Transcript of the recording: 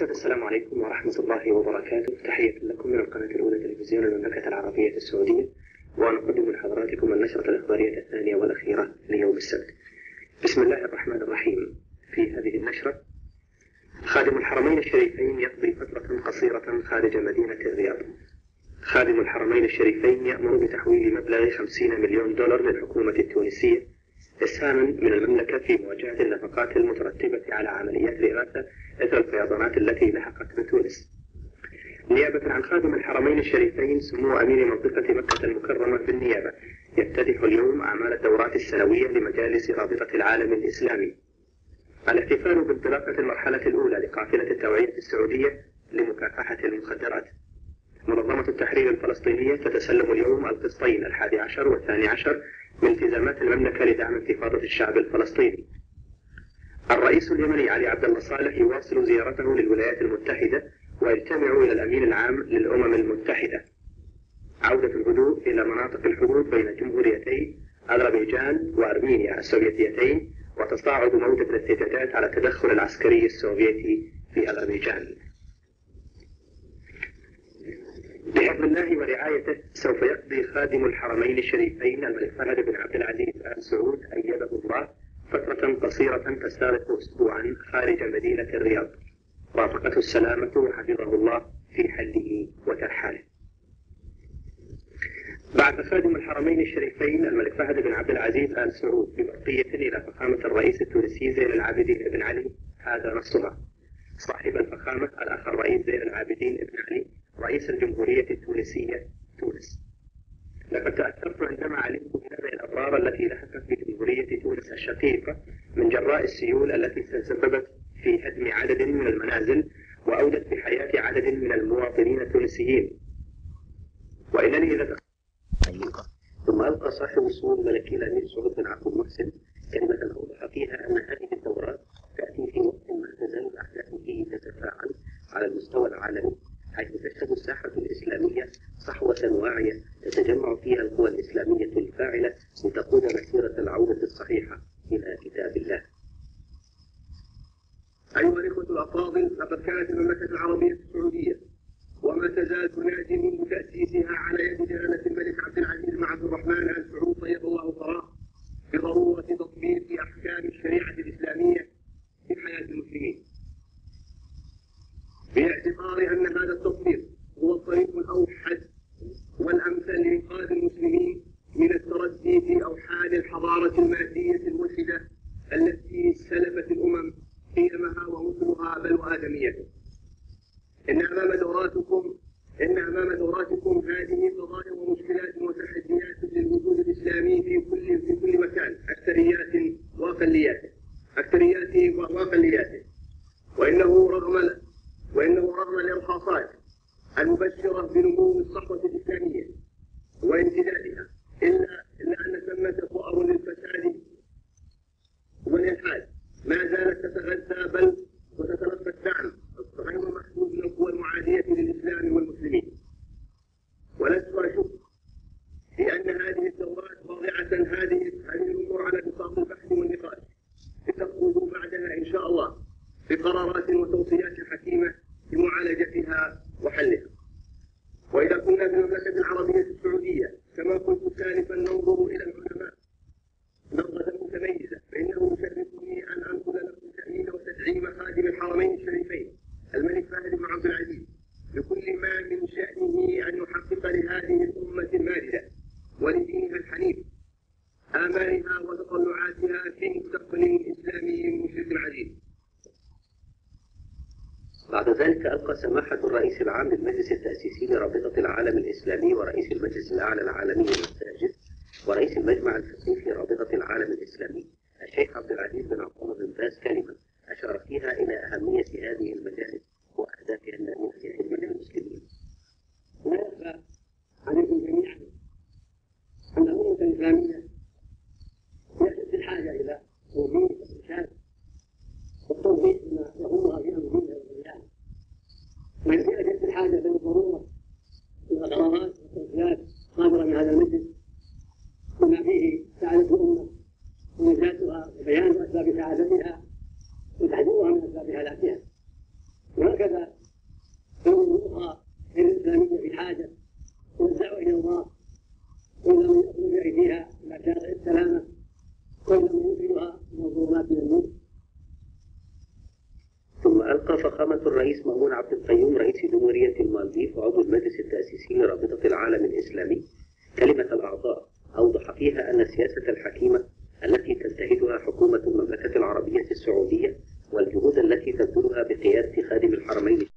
السادة السلام عليكم ورحمة الله وبركاته. تحية لكم من القناة الأولى تلفزيون المملكة العربية السعودية ونقدم لحضراتكم النشرة الإخبارية الثانية والأخيرة ليوم السبت. بسم الله الرحمن الرحيم. في هذه النشرة خادم الحرمين الشريفين يقضي فترة قصيرة خارج مدينة الرياض. خادم الحرمين الشريفين يأمر بتحويل مبلغ 50 مليون دولار للحكومة التونسية إسهاما من المملكة في مواجهة النفقات المترتبة على عمليات الإغاثة إثر التي لحقت بتونس. نيابة عن خادم الحرمين الشريفين سمو أمير منطقة مكة المكرمة في النيابة يفتتح اليوم أعمال الدورات السنوية لمجالس رابطة العالم الإسلامي. الاحتفال بانطلاقة المرحلة الأولى لقافلة التوعية السعودية لمكافحة المخدرات. منظمة التحرير الفلسطينية تتسلم اليوم القسطين الحادي عشر والثاني عشر من التزامات المملكة لدعم انتفاضة الشعب الفلسطيني. الرئيس اليمني علي عبد الله صالح يواصل زيارته للولايات المتحدة ويجتمع إلى الأمين العام للأمم المتحدة. عودة الهدوء إلى مناطق الحدود بين جمهوريتي أذربيجان وأرمينيا السوفيتيتين وتصاعد موجة الاحتجاجات على التدخل العسكري السوفيتي في أذربيجان. بحفظ الله ورعايته سوف يقضي خادم الحرمين الشريفين الملك فهد بن عبد العزيز آل سعود أيده الله فترة قصيرة تستغرق أسبوعا خارج مدينة الرياض. رافقته السلامة وحفظه الله في حله وترحاله. بعث خادم الحرمين الشريفين الملك فهد بن عبد العزيز آل سعود ببرقية إلى فخامة الرئيس التونسي زين العابدين بن علي هذا نصها. صاحب الفخامة الأخ الرئيس زين العابدين بن علي رئيس الجمهورية التونسية تونس. لقد تأثرت عندما علمت بهذه الأضرار التي لحقت الشقيقة من جراء السيول التي تسببت في هدم عدد من المنازل وأودت بحياة عدد من المواطنين التونسيين. وإنني إذا ثم ألقى صاحب السمو الملكي الأمير سعود بن عبد المحسن كلمة أوضح فيها أن هذه الدورات تأتي في وقت ما تزال الأحداث فيه تتفاعل على المستوى العالمي حيث تشهد الساحة الإسلامية صحوة واعية تتجمع فيها القوى الإسلامية العودة الصحيحة إلى كتاب الله. أيها الإخوة الأفاضل لقد كانت المملكة العربية السعودية وما تزال تنادي منذ تأسيسها على يد جلالة الملك عبد العزيز بن عبد الرحمن آل سعود طيب الله ثراه بضرورة تطبيق أحكام الشريعة الإسلامية في حياة المسلمين. باعتبار أن هذا التطبيق هو الطريق الأوحد والأمثل لإنقاذ المسلمين في أوحال الحضارة المادية الملحدة التي سلفت الأمم قيمها ومثلها بل وآدميته. إن أمام دوراتكم إن أمام دوراتكم هذه قضايا ومشكلات وتحديات للوجود الإسلامي في كل في كل مكان. أكثريات وأقليات. أكثريات وأقليات. وإنه رغم وإنه رغم الإرهاصات المبشرة بنمو الصحوة الإسلامية. تتغذى بل وتتلقى الدعم غير محدود من القوى المعادية للإسلام والمسلمين ولست أشك في أن هذه الدورات واضعة هذه هذه الأمور على نطاق البحث والنقاش لتخرجوا بعدها إن شاء الله بقرارات وتوصيات حكيمة لمعالجتها وحلها. وإذا كنا في المملكة العربية السعودية كما قلت سالفا ننظر إلى العلماء نظرة متميزة فإنه يشرفني أن أنقل لكم تأمين وتدعيم خادم الحرمين الشريفين الملك فهد بن عبد العزيز بكل ما من شأنه أن يحقق لهذه الأمة الماجدة ولدينها الحنيف وتطلعاتها في مستقبل إسلامي مشرق عزيز. بعد ذلك ألقى سماحة الرئيس العام للمجلس التأسيسي لرابطة العالم الإسلامي ورئيس المجلس الأعلى العالمي للمساجد ورئيس المجمع الفقهي في رابطة العالم الإسلامي الشيخ عبد العزيز بن عبد بن باز كلمة أشار فيها إلى أهمية هذه المجالس من بما فيه سعادة الأمة ونجاتها وبيان أسباب سعادتها وهكذا الأمور الاخرى غير الاسلاميه بحاجه إلى الدعوه إلى الله والى من يأخذ بأيديها إلى شارع السلامة والى من يوقظها من الظلمات إلى النور ثم ألقى فخامة الرئيس مأمون عبد القيوم رئيس جمهورية المالديف وعضو المجلس التأسيسي لرابطة العالم الإسلامي كلمة الأعضاء أوضح فيها أن السياسة الحكيمة التي تنتهجها حكومة المملكة العربية السعودية والجهود التي تبذلها بقيادة خادم الحرمين